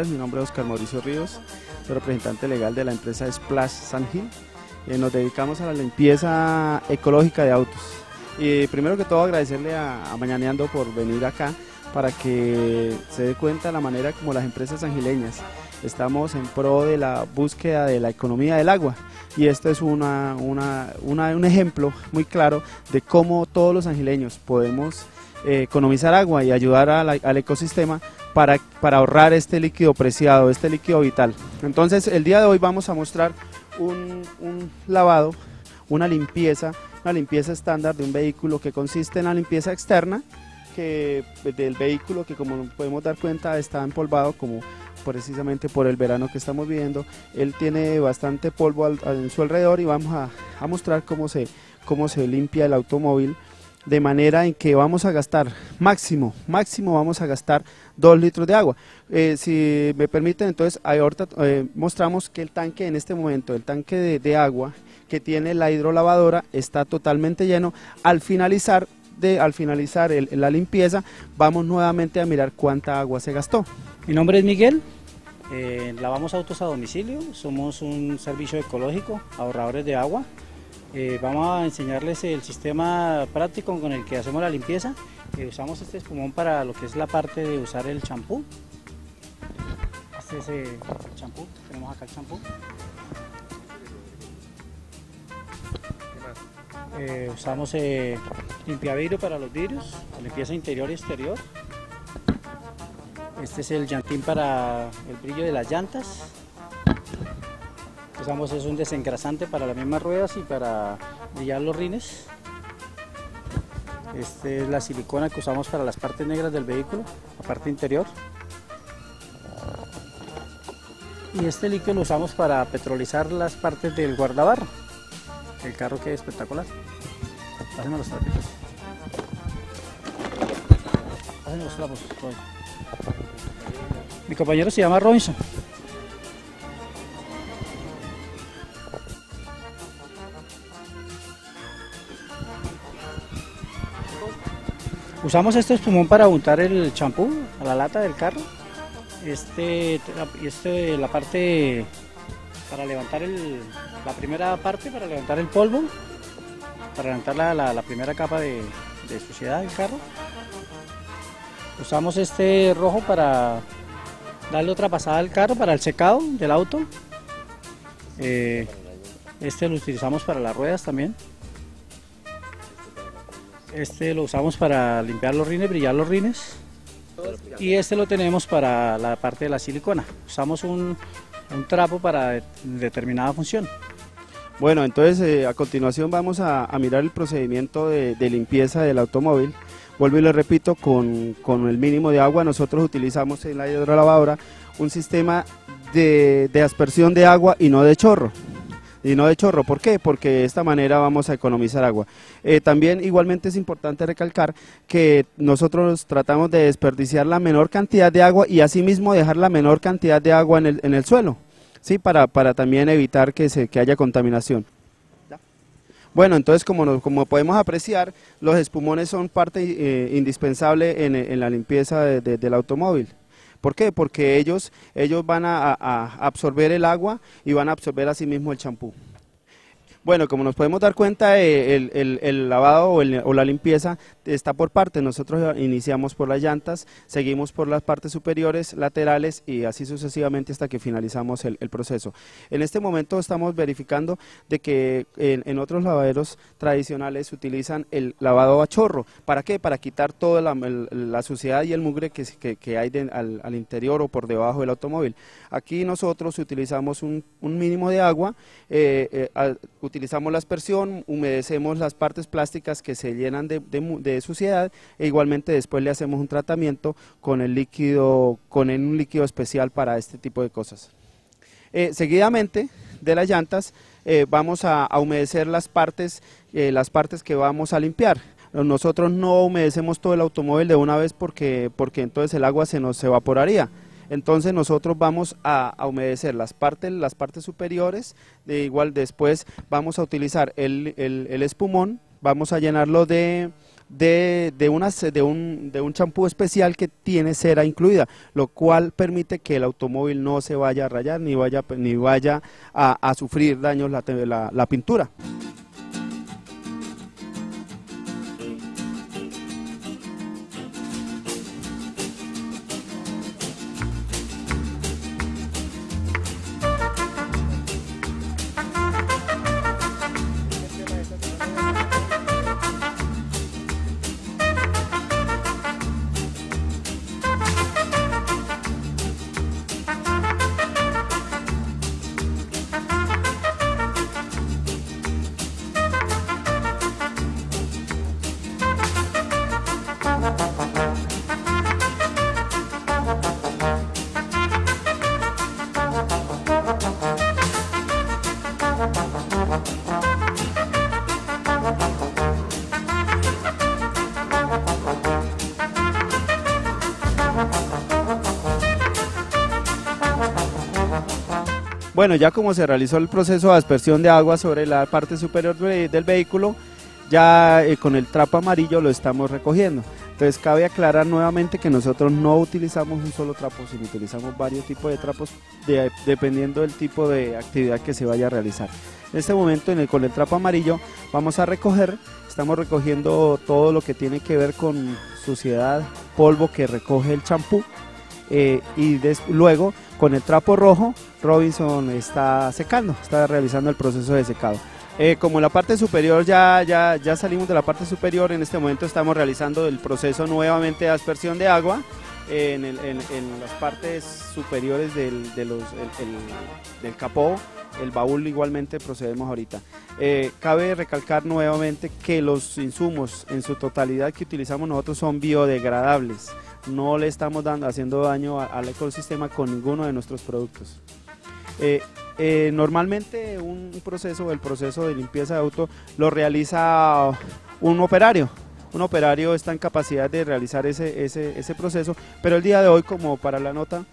días. Mi nombre es Oscar Mauricio Ríos, soy representante legal de la empresa Splash San Gil. Eh, nos dedicamos a la limpieza ecológica de autos. Y primero que todo, agradecerle a, Mañaneando por venir acá para que se dé cuenta de la manera como las empresas sangileñas estamos en pro de la búsqueda de la economía del agua y esto es una, un ejemplo muy claro de cómo todos los angileños podemos eh, economizar agua y ayudar al ecosistema para, ahorrar este líquido preciado, este líquido vital. Entonces el día de hoy vamos a mostrar un, lavado, una limpieza, una limpieza estándar de un vehículo que consiste en la limpieza externa que del vehículo que como podemos dar cuenta está empolvado como precisamente por el verano que estamos viviendo. Él tiene bastante polvo en su alrededor y vamos a, mostrar cómo se limpia el automóvil de manera en que vamos a gastar máximo, máximo vamos a gastar 2 litros de agua. Eh, si me permiten, entonces ahorita eh, mostramos que el tanque en este momento, el tanque de, de agua que tiene la hidrolavadora está totalmente lleno. Al finalizar al finalizar la limpieza, vamos nuevamente a mirar cuánta agua se gastó. Mi nombre es Miguel, eh, lavamos autos a domicilio, somos un servicio ecológico, ahorradores de agua. Eh, vamos a enseñarles el sistema práctico con el que hacemos la limpieza. Eh, usamos este espumón para lo que es la parte de usar el champú. Este es el champú, tenemos acá el champú. Eh, usamos limpiavidrio para los vidrios, limpieza interior y exterior. Este es el llantín para el brillo de las llantas. Es un desengrasante para las mismas ruedas y para brillar los rines. Esta es la silicona que usamos para las partes negras del vehículo, la parte interior. Y este líquido lo usamos para petrolizar las partes del guardabarro. El carro queda espectacular. Pásenme los trapitos. Pásenme los trapos. Mi compañero se llama Robinson. Usamos este espumón para untar el champú a la lata del carro. Este, este la parte para levantar el, la primera parte, para levantar el polvo, para levantar la, primera capa de, suciedad del carro. Usamos este rojo para darle otra pasada al carro, para el secado del auto. Eh, este lo utilizamos para las ruedas también. Este lo usamos para limpiar los rines, brillar los rines. Y este lo tenemos para la parte de la silicona. Usamos un, trapo para determinada función. Bueno, entonces eh, a continuación vamos a, mirar el procedimiento de, limpieza del automóvil. Vuelvo y le repito, con, el mínimo de agua nosotros utilizamos en la hidrolavadora un sistema de, aspersión de agua y no de chorro y no de chorro. ¿Por qué? Porque de esta manera vamos a economizar agua. Eh, también igualmente es importante recalcar que nosotros tratamos de desperdiciar la menor cantidad de agua y asimismo dejar la menor cantidad de agua en el, en el suelo. ¿sí? para, para también evitar que, se, que haya contaminación. Bueno, entonces como, como podemos apreciar, los espumones son parte eh, indispensable en, en, la limpieza del automóvil. ¿Por qué? Porque ellos, ellos van a, a, absorber el agua y van a absorber asimismo el champú. Bueno, como nos podemos dar cuenta, eh, el, lavado o, la limpieza está por partes. Nosotros iniciamos por las llantas, seguimos por las partes superiores, laterales y así sucesivamente hasta que finalizamos el, proceso. En este momento estamos verificando de que en, otros lavaderos tradicionales utilizan el lavado a chorro. ¿Para qué? Para quitar toda la, suciedad y el mugre que, hay al, interior o por debajo del automóvil. Aquí nosotros utilizamos un, mínimo de agua, eh, eh, utilizamos la aspersión, humedecemos las partes plásticas que se llenan de, suciedad e igualmente después le hacemos un tratamiento con el líquido, con un líquido especial para este tipo de cosas. Eh, seguidamente de las llantas eh, vamos a, humedecer las partes, eh, las partes que vamos a limpiar. Nosotros no humedecemos todo el automóvil de una vez porque, porque entonces el agua se nos evaporaría entonces nosotros vamos a, humedecer las partes, las partes superiores, de igual después vamos a utilizar el, espumón, vamos a llenarlo de, de, de, de un de un champú especial que tiene cera incluida, lo cual permite que el automóvil no se vaya a rayar ni vaya, ni vaya a, sufrir daños la, la pintura. Bueno, ya como se realizó el proceso de aspersión de agua sobre la parte superior del vehículo, ya eh, con el trapo amarillo lo estamos recogiendo. Entonces cabe aclarar nuevamente que nosotros no utilizamos un solo trapo, sino utilizamos varios tipos de trapos dependiendo del tipo de actividad que se vaya a realizar. En este momento en el, con el trapo amarillo vamos a recoger, estamos recogiendo todo lo que tiene que ver con suciedad, polvo que recoge el champú eh, y luego con el trapo rojo Robinson está secando, está realizando el proceso de secado. Eh, como en la parte superior ya, ya, ya salimos de la parte superior, en este momento estamos realizando el proceso nuevamente de aspersión de agua en, las partes superiores del, de los, del capó, el baúl igualmente procedemos ahorita. Eh, cabe recalcar nuevamente que los insumos en su totalidad que utilizamos nosotros son biodegradables no le estamos dando, haciendo daño al ecosistema con ninguno de nuestros productos. Eh, eh, normalmente un proceso, el proceso de limpieza de auto, lo realiza un operario. Un operario está en capacidad de realizar ese, ese, ese proceso, pero el día de hoy, como para la nota,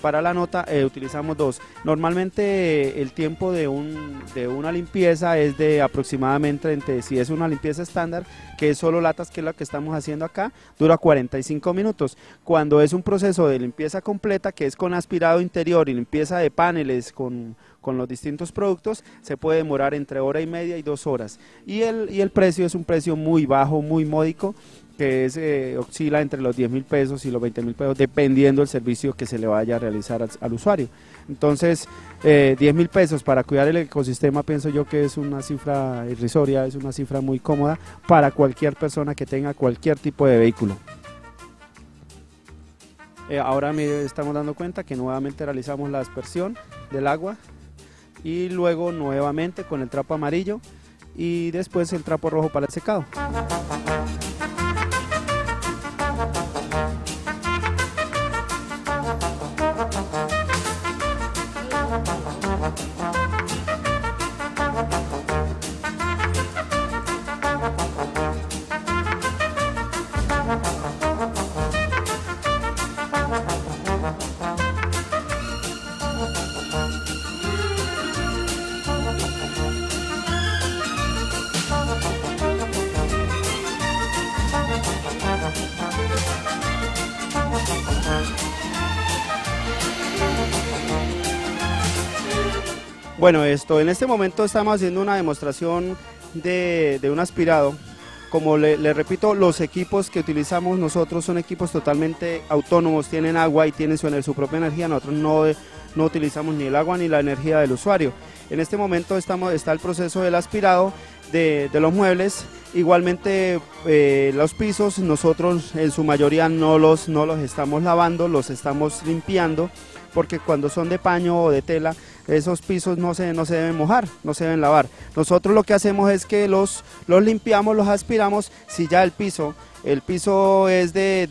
para la nota eh, utilizamos dos. Normalmente eh, el tiempo de, un, de una limpieza es de aproximadamente, entre, si es una limpieza estándar, que es solo latas, que es lo que estamos haciendo acá, dura 45 minutos. Cuando es un proceso de limpieza completa, que es con aspirado interior y limpieza de paneles con, con los distintos productos, se puede demorar entre hora y media y dos horas. Y el, y el precio es un precio muy bajo, muy módico que es, eh, oscila entre los 10 mil pesos y los 20 mil pesos, dependiendo del servicio que se le vaya a realizar al, usuario. Entonces, eh, 10 mil pesos para cuidar el ecosistema, pienso yo que es una cifra irrisoria, es una cifra muy cómoda para cualquier persona que tenga cualquier tipo de vehículo. Eh, ahora me estamos dando cuenta que nuevamente realizamos la aspersión del agua y luego nuevamente con el trapo amarillo y después el trapo rojo para el secado. Bueno, esto en este momento estamos haciendo una demostración de, un aspirado. Como le, repito, los equipos que utilizamos nosotros son equipos totalmente autónomos, tienen agua y tienen su, propia energía. Nosotros no, no utilizamos ni el agua ni la energía del usuario. En este momento estamos, está el proceso del aspirado de, los muebles. Igualmente eh, los pisos nosotros en su mayoría no los, no los estamos lavando, los estamos limpiando porque cuando son de paño o de tela esos pisos no se, no se deben mojar, no se deben lavar. Nosotros lo que hacemos es que los, los limpiamos, los aspiramos, si ya el piso, el piso es de,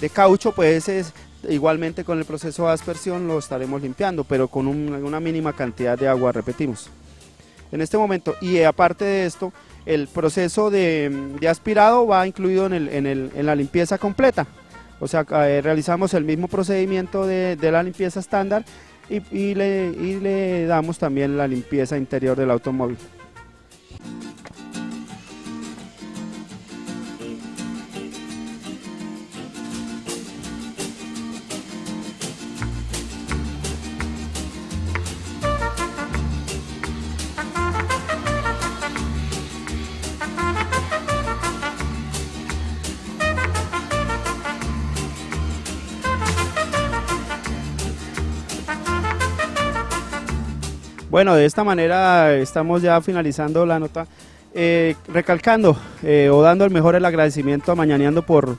de, caucho, pues es, igualmente con el proceso de aspersión lo estaremos limpiando, pero con una mínima cantidad de agua, repetimos. En este momento, y aparte de esto, el proceso de, aspirado va incluido en, el, en, el, en, la limpieza completa. O sea, eh, realizamos el mismo procedimiento de, la limpieza estándar y le damos también la limpieza interior del automóvil. Bueno, de esta manera estamos ya finalizando la nota, eh, recalcando eh, o dando el mejor el agradecimiento a Mañaneando por,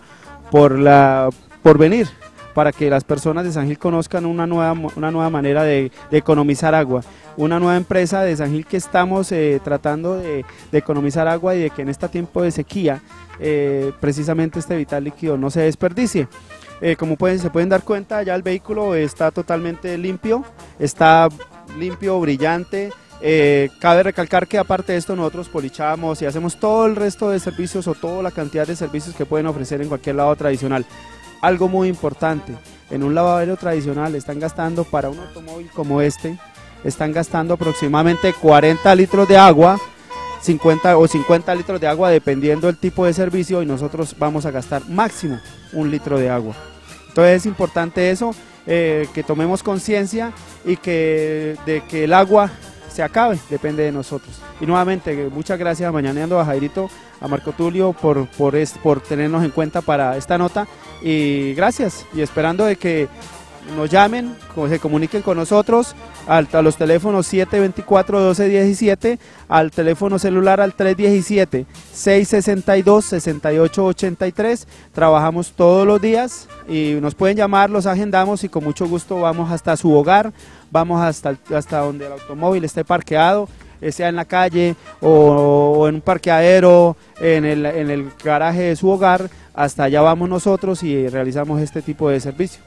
por, la, por venir, para que las personas de San Gil conozcan una nueva, una nueva manera de, economizar agua. Una nueva empresa de San Gil que estamos eh, tratando de, economizar agua y de que en este tiempo de sequía precisamente este vital líquido no se desperdicie. como pueden, se pueden dar cuenta, ya el vehículo está totalmente limpio, está limpio, brillante. Eh, cabe recalcar que aparte de esto nosotros polichamos y hacemos todo el resto de servicios o toda la cantidad de servicios que pueden ofrecer en cualquier lado tradicional. Algo muy importante, en un lavadero tradicional están gastando para un automóvil como este, están gastando aproximadamente 40 litros de agua, 50 o 50 litros de agua dependiendo del tipo de servicio y nosotros vamos a gastar máximo un litro de agua. Entonces es importante eso eh, que tomemos conciencia y que de que el agua se acabe, depende de nosotros. Y nuevamente, muchas gracias a Mañaneando, a a Marco Tulio por, por, por tenernos en cuenta para esta nota y gracias y esperando de que nos llamen, se comuniquen con nosotros a los teléfonos 724-1217, al teléfono celular al 317-662-6883. Trabajamos todos los días y nos pueden llamar, los agendamos y con mucho gusto vamos hasta su hogar, vamos hasta, hasta donde el automóvil esté parqueado eh, sea en la calle o, en un parqueadero, en el, en el garaje de su hogar, hasta allá vamos nosotros y realizamos este tipo de servicio.